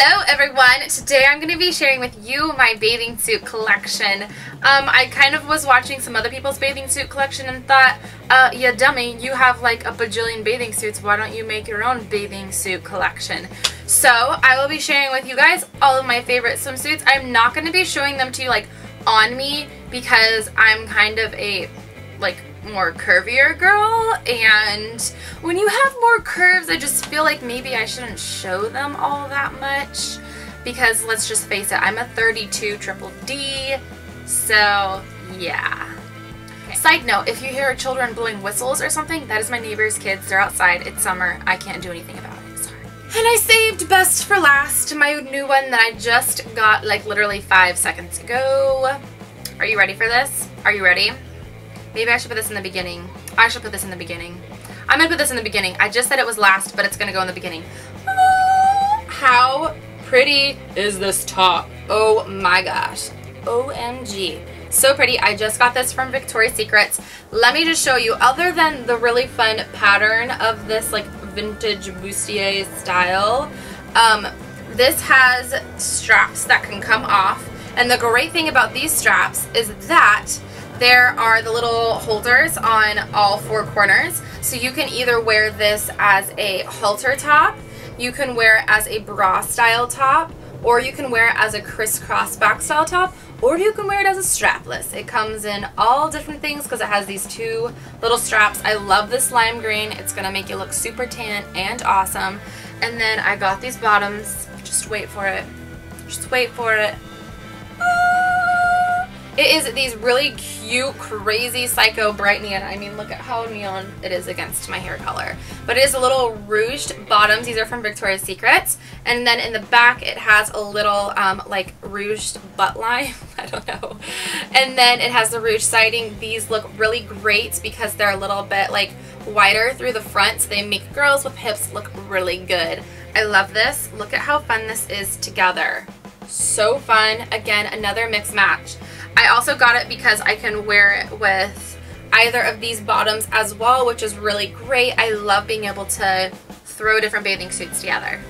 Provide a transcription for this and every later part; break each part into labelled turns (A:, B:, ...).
A: Hello everyone! Today I'm going to be sharing with you my bathing suit collection. Um, I kind of was watching some other people's bathing suit collection and thought, uh, yeah dummy, you have like a bajillion bathing suits, why don't you make your own bathing suit collection? So I will be sharing with you guys all of my favorite swimsuits. I'm not going to be showing them to you like on me because I'm kind of a like more curvier girl. And when you have more curves I just feel like maybe I shouldn't show them all that much. Because let's just face it I'm a 32 triple D. So yeah. Okay. side note if you hear children blowing whistles or something that is my neighbor's kids. They're outside. It's summer. I can't do anything about it. Sorry. And I saved best for last. My new one that I just got like literally five seconds ago. Are you ready for this? Are you ready Maybe I should put this in the beginning. I should put this in the beginning. I'm going to put this in the beginning. I just said it was last, but it's going to go in the beginning. Oh, how pretty is this top? Oh my gosh. OMG. So pretty. I just got this from Victoria's Secrets. Let me just show you, other than the really fun pattern of this like vintage bustier style, um, this has straps that can come off. And the great thing about these straps is that there are the little holders on all four corners. So you can either wear this as a halter top, you can wear it as a bra style top, or you can wear it as a crisscross back style top, or you can wear it as a strapless. It comes in all different things because it has these two little straps. I love this lime green. It's going to make you look super tan and awesome. And then I got these bottoms. Just wait for it. Just wait for it. It is these really cute, crazy, psycho bright neon. I mean, look at how neon it is against my hair color. But it is a little ruched bottoms. These are from Victoria's Secret. And then in the back, it has a little, um, like, ruched butt line. I don't know. And then it has the ruched siding. These look really great because they're a little bit, like, wider through the front. So they make girls with hips look really good. I love this. Look at how fun this is together. So fun. Again, another mix match. I also got it because I can wear it with either of these bottoms as well, which is really great. I love being able to throw different bathing suits together.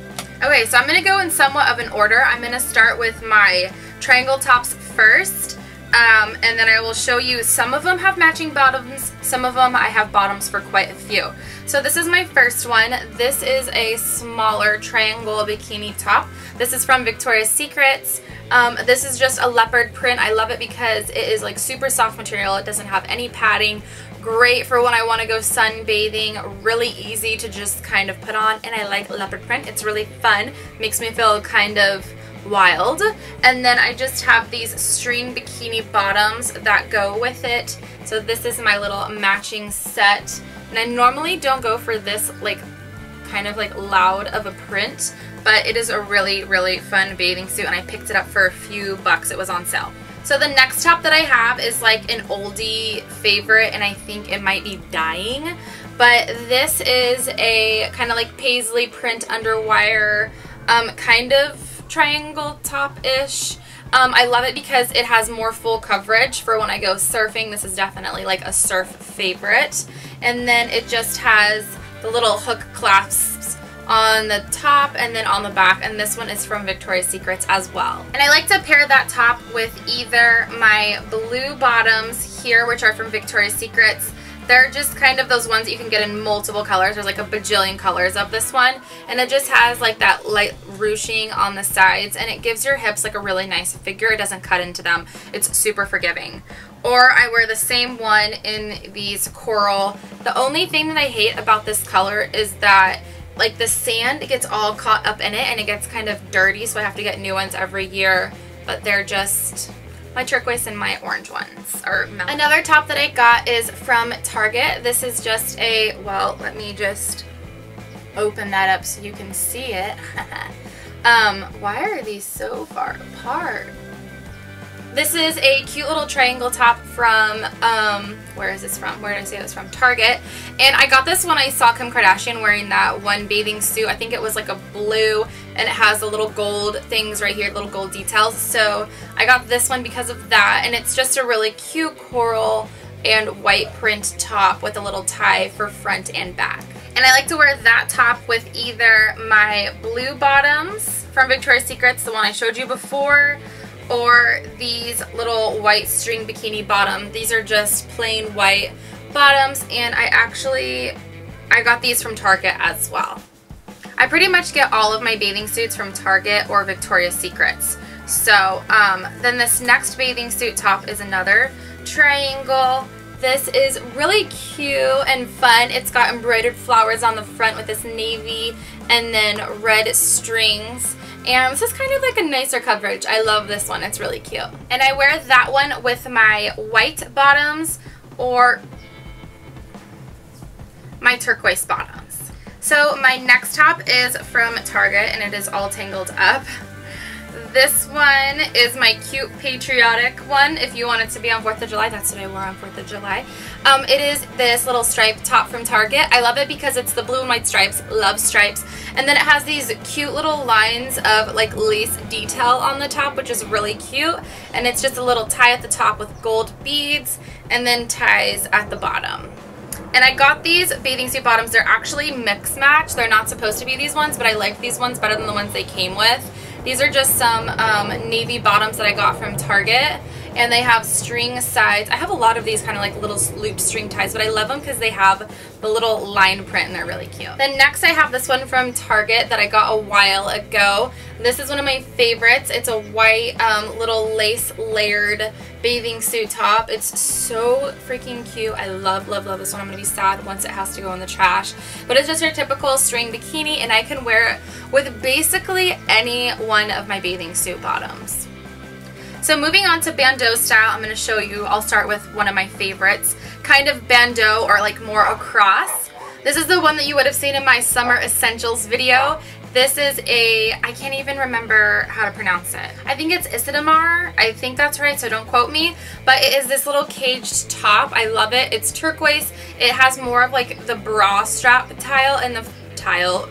A: Okay, so I'm going to go in somewhat of an order. I'm going to start with my triangle tops first, um, and then I will show you some of them have matching bottoms, some of them I have bottoms for quite a few. So this is my first one. This is a smaller triangle bikini top. This is from Victoria's Secrets. Um, this is just a leopard print. I love it because it is like super soft material. It doesn't have any padding. Great for when I want to go sunbathing. Really easy to just kind of put on. And I like leopard print. It's really fun. Makes me feel kind of wild. And then I just have these string bikini bottoms that go with it. So this is my little matching set. And I normally don't go for this like kind of like loud of a print but it is a really, really fun bathing suit and I picked it up for a few bucks. It was on sale. So the next top that I have is like an oldie favorite and I think it might be dying. But this is a kind of like paisley print underwire um, kind of triangle top-ish. Um, I love it because it has more full coverage for when I go surfing. This is definitely like a surf favorite. And then it just has the little hook clasps on the top and then on the back and this one is from Victoria's Secrets as well. And I like to pair that top with either my blue bottoms here which are from Victoria's Secrets they're just kind of those ones that you can get in multiple colors. There's like a bajillion colors of this one. And it just has like that light ruching on the sides. And it gives your hips like a really nice figure. It doesn't cut into them. It's super forgiving. Or I wear the same one in these coral. The only thing that I hate about this color is that like the sand gets all caught up in it and it gets kind of dirty so I have to get new ones every year. But they're just my turquoise and my orange ones or another top that I got is from Target. This is just a well let me just open that up so you can see it. Um why are these so far apart this is a cute little triangle top from, um, where is this from? Where did I say it was from? Target. And I got this when I saw Kim Kardashian wearing that one bathing suit. I think it was like a blue and it has the little gold things right here, little gold details. So I got this one because of that. And it's just a really cute coral and white print top with a little tie for front and back. And I like to wear that top with either my blue bottoms from Victoria's Secrets, the one I showed you before, or these little white string bikini bottom. These are just plain white bottoms, and I actually, I got these from Target as well. I pretty much get all of my bathing suits from Target or Victoria's Secrets. So, um, then this next bathing suit top is another triangle. This is really cute and fun. It's got embroidered flowers on the front with this navy and then red strings. And this is kind of like a nicer coverage. I love this one. It's really cute. And I wear that one with my white bottoms or my turquoise bottoms. So my next top is from Target and it is all tangled up. This one is my cute patriotic one. If you want it to be on 4th of July, that's what I wore on 4th of July. Um, it is this little stripe top from Target. I love it because it's the blue and white stripes. Love stripes. And then it has these cute little lines of like lace detail on the top, which is really cute. And it's just a little tie at the top with gold beads and then ties at the bottom. And I got these bathing suit bottoms. They're actually mix match. They're not supposed to be these ones, but I like these ones better than the ones they came with. These are just some um, navy bottoms that I got from Target and they have string sides. I have a lot of these kind of like little loop string ties, but I love them because they have the little line print and they're really cute. Then next I have this one from Target that I got a while ago. This is one of my favorites. It's a white um, little lace layered bathing suit top. It's so freaking cute. I love, love, love this one. I'm going to be sad once it has to go in the trash. But it's just your typical string bikini and I can wear it with basically any one of my bathing suit bottoms. So moving on to bandeau style, I'm going to show you, I'll start with one of my favorites, kind of bandeau or like more across. This is the one that you would have seen in my summer essentials video. This is a, I can't even remember how to pronounce it. I think it's Issa De' Mar. I think that's right, so don't quote me. But it is this little caged top. I love it. It's turquoise. It has more of like the bra strap tile and the tile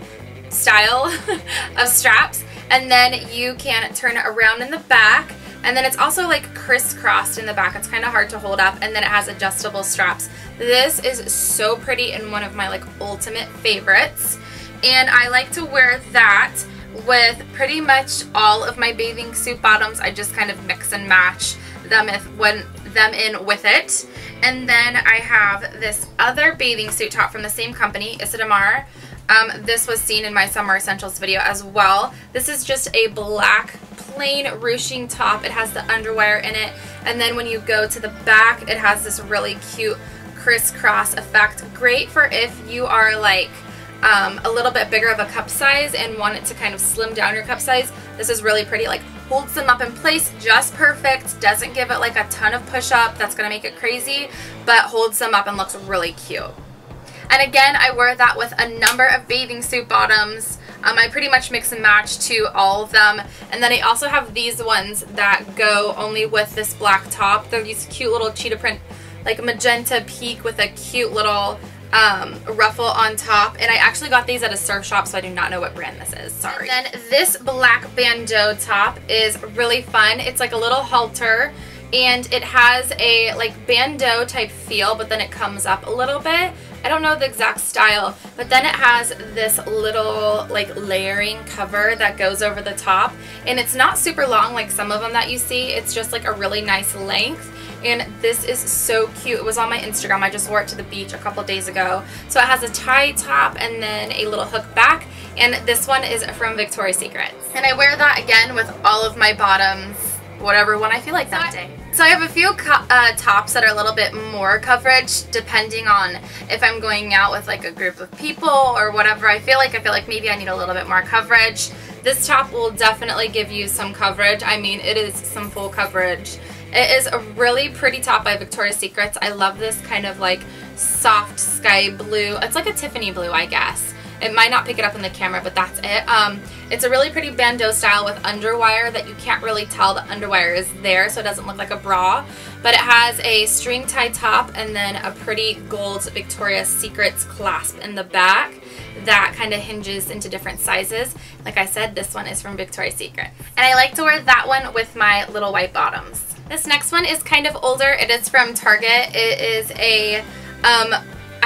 A: style of straps. And then you can turn it around in the back. And then it's also like crisscrossed in the back. It's kind of hard to hold up. And then it has adjustable straps. This is so pretty and one of my like ultimate favorites and I like to wear that with pretty much all of my bathing suit bottoms. I just kind of mix and match them if when them in with it. And then I have this other bathing suit top from the same company, Issa De' Mar. Um, this was seen in my Summer Essentials video as well. This is just a black plain ruching top. It has the underwire in it. And then when you go to the back, it has this really cute crisscross effect. Great for if you are like um, a little bit bigger of a cup size and want it to kind of slim down your cup size, this is really pretty. Like holds them up in place just perfect, doesn't give it like a ton of push up, that's going to make it crazy, but holds them up and looks really cute. And again, I wear that with a number of bathing suit bottoms. Um, I pretty much mix and match to all of them. And then I also have these ones that go only with this black top. They're these cute little cheetah print, like magenta peak with a cute little um, ruffle on top. And I actually got these at a surf shop, so I do not know what brand this is. Sorry. And then this black bandeau top is really fun. It's like a little halter and it has a like bandeau type feel, but then it comes up a little bit. I don't know the exact style, but then it has this little like layering cover that goes over the top and it's not super long like some of them that you see. It's just like a really nice length and this is so cute. It was on my Instagram. I just wore it to the beach a couple days ago. So it has a tie top and then a little hook back and this one is from Victoria's Secret. And I wear that again with all of my bottoms, whatever one I feel like that day. So I have a few uh, tops that are a little bit more coverage depending on if I'm going out with like a group of people or whatever I feel like. I feel like maybe I need a little bit more coverage. This top will definitely give you some coverage. I mean, it is some full coverage. It is a really pretty top by Victoria's Secrets. I love this kind of like soft sky blue. It's like a Tiffany blue, I guess. It might not pick it up in the camera, but that's it. Um, it's a really pretty bandeau style with underwire that you can't really tell the underwire is there, so it doesn't look like a bra. But it has a string tie top and then a pretty gold Victoria's Secrets clasp in the back that kind of hinges into different sizes. Like I said, this one is from Victoria's Secret. And I like to wear that one with my little white bottoms. This next one is kind of older. It is from Target. It is a, um,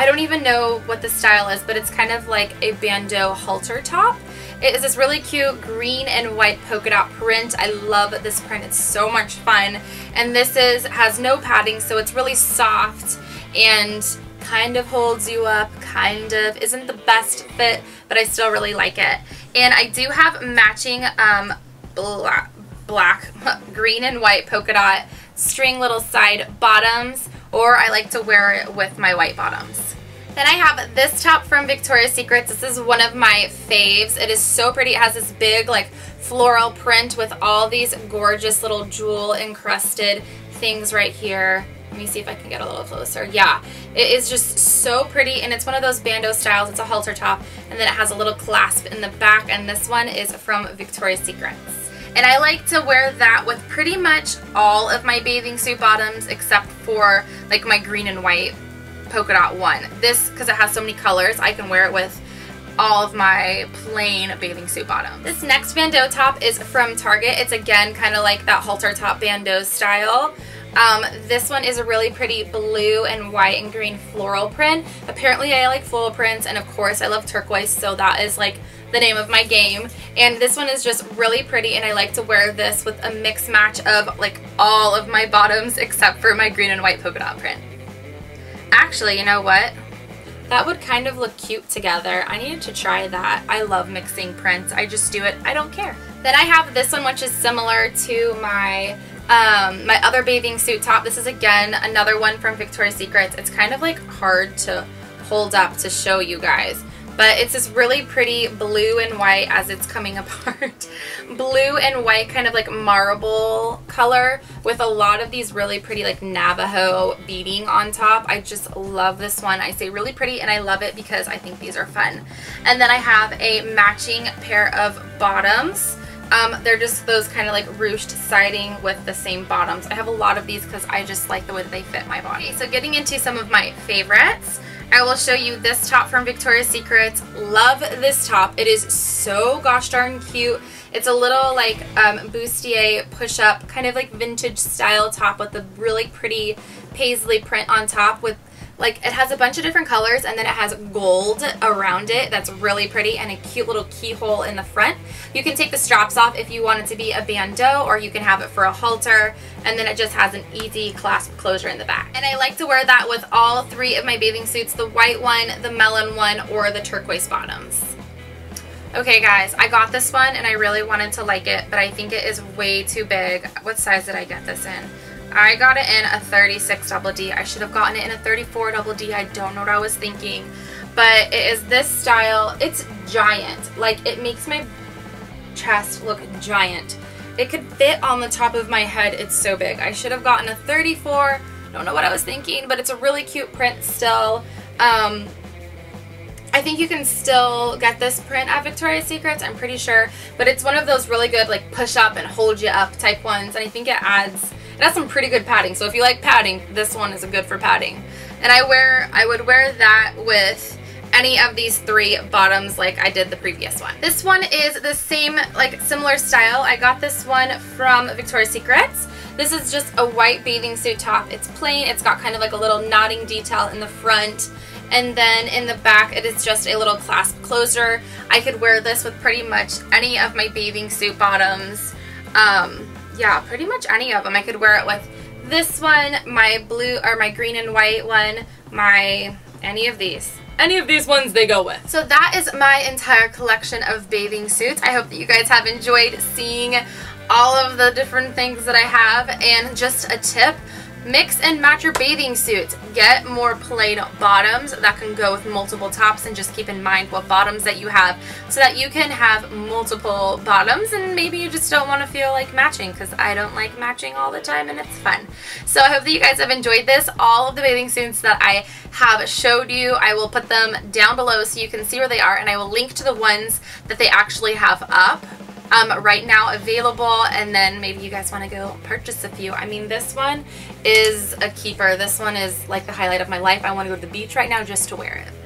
A: I don't even know what the style is, but it's kind of like a bandeau halter top. It is this really cute green and white polka dot print. I love this print. It's so much fun. And this is has no padding, so it's really soft and kind of holds you up, kind of. Isn't the best fit, but I still really like it. And I do have matching um, black, black green and white polka dot string little side bottoms, or I like to wear it with my white bottoms. Then I have this top from Victoria's Secrets. This is one of my faves. It is so pretty. It has this big like floral print with all these gorgeous little jewel encrusted things right here. Let me see if I can get a little closer. Yeah, it is just so pretty and it's one of those bandeau styles. It's a halter top and then it has a little clasp in the back and this one is from Victoria's Secrets. And I like to wear that with pretty much all of my bathing suit bottoms except for like my green and white polka dot one. This, because it has so many colors, I can wear it with all of my plain bathing suit bottoms. This next bandeau top is from Target. It's again kind of like that halter top bandeau style. Um, this one is a really pretty blue and white and green floral print. Apparently I like floral prints and of course I love turquoise so that is like the name of my game. And this one is just really pretty and I like to wear this with a mix match of like all of my bottoms except for my green and white polka dot print. Actually, you know what? That would kind of look cute together. I needed to try that. I love mixing prints. I just do it. I don't care. Then I have this one which is similar to my um, my other bathing suit top. This is again another one from Victoria's Secrets. It's kind of like hard to hold up to show you guys. But it's this really pretty blue and white as it's coming apart. blue and white kind of like marble color with a lot of these really pretty like Navajo beading on top. I just love this one. I say really pretty and I love it because I think these are fun. And then I have a matching pair of bottoms. Um, they're just those kind of like ruched siding with the same bottoms. I have a lot of these because I just like the way that they fit my body. So getting into some of my favorites. I will show you this top from Victoria's Secret. Love this top. It is so gosh darn cute. It's a little like um, bustier push-up, kind of like vintage style top with a really pretty paisley print on top with like it has a bunch of different colors and then it has gold around it that's really pretty and a cute little keyhole in the front. You can take the straps off if you want it to be a bandeau or you can have it for a halter and then it just has an easy clasp closure in the back. And I like to wear that with all three of my bathing suits, the white one, the melon one, or the turquoise bottoms. Okay guys, I got this one and I really wanted to like it, but I think it is way too big. What size did I get this in? I got it in a 36 double D. I should have gotten it in a 34 double D. I don't know what I was thinking. But it is this style. It's giant. Like, it makes my chest look giant. It could fit on the top of my head. It's so big. I should have gotten a 34. Don't know what I was thinking, but it's a really cute print still. Um, I think you can still get this print at Victoria's Secrets, I'm pretty sure. But it's one of those really good like push up and hold you up type ones. And I think it adds it has some pretty good padding, so if you like padding, this one is good for padding. And I wear, I would wear that with any of these three bottoms like I did the previous one. This one is the same, like similar style. I got this one from Victoria's Secrets. This is just a white bathing suit top. It's plain, it's got kind of like a little knotting detail in the front. And then in the back, it is just a little clasp closer. I could wear this with pretty much any of my bathing suit bottoms. Um, yeah, pretty much any of them. I could wear it with this one, my blue or my green and white one, my any of these. Any of these ones they go with. So that is my entire collection of bathing suits. I hope that you guys have enjoyed seeing all of the different things that I have and just a tip Mix and match your bathing suits. Get more plain bottoms that can go with multiple tops and just keep in mind what bottoms that you have so that you can have multiple bottoms and maybe you just don't want to feel like matching because I don't like matching all the time and it's fun. So I hope that you guys have enjoyed this. All of the bathing suits that I have showed you, I will put them down below so you can see where they are and I will link to the ones that they actually have up um, right now available and then maybe you guys want to go purchase a few. I mean this one is a keeper. This one is like the highlight of my life. I want to go to the beach right now just to wear it.